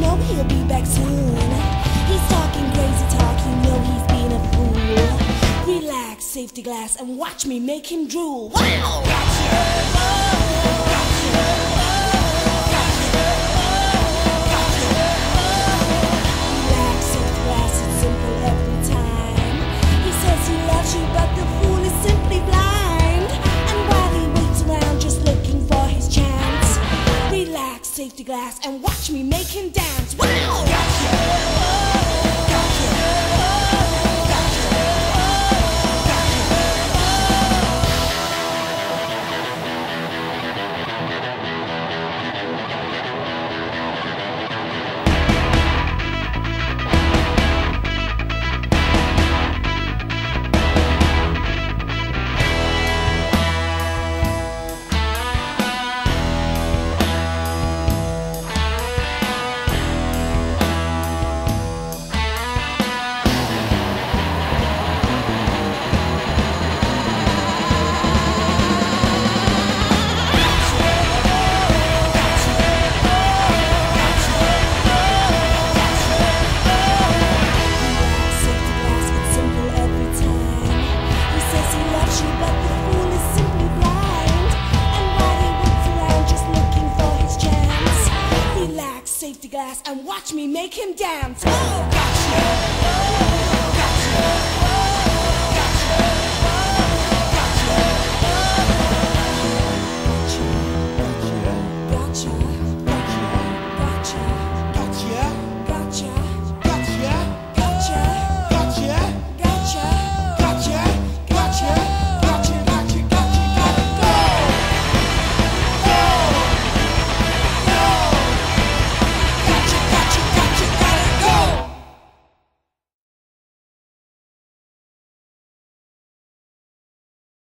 know he'll be back soon. He's talking crazy talk, you know he's been a fool. Relax, safety glass, and watch me make him drool. Wow! Gotcha! Gotcha! safety glass and watch me make him dance. Wow! safety glass and watch me make him dance. Oh, gotcha.